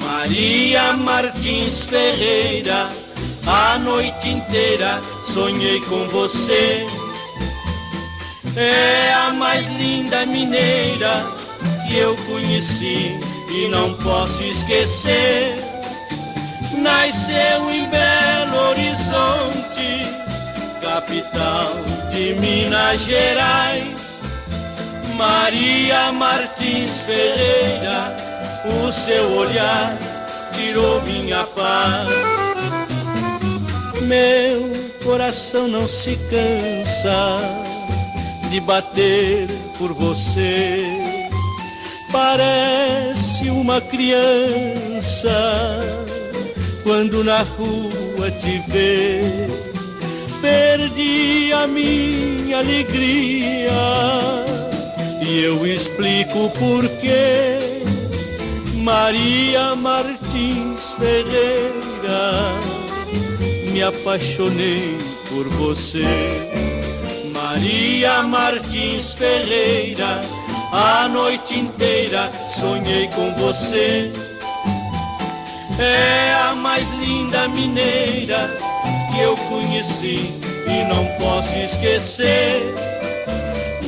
Maria Martins Ferreira, a noite inteira sonhei com você. É a mais linda mineira que eu conheci e não posso esquecer. Nasceu em Belo Horizonte, capital de Minas Gerais. Maria Martins Ferreira, o seu olhar tirou minha paz. Meu coração não se cansa de bater por você. Parece uma criança quando na rua te vê. Perdi a minha alegria e eu explico porquê. Maria Martins Ferreira, me apaixonei por você. Maria Martins Ferreira, a noite inteira sonhei com você. É a mais linda mineira que eu conheci e não posso esquecer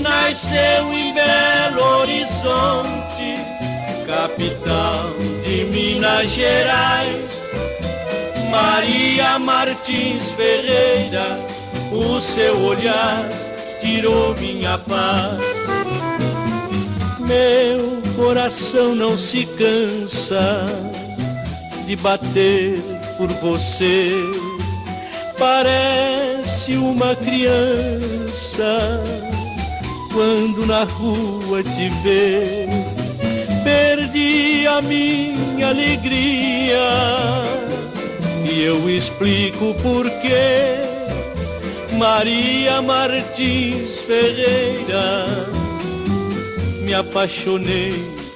nasceu em capital de Minas Gerais. Maria Martins Ferreira, o seu olhar tirou minha paz. Meu coração não se cansa de bater por você. Parece uma criança quando na rua te ver. Perdi a minha alegria e eu explico porquê. Maria Martins Ferreira, me apaixonei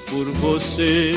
por você.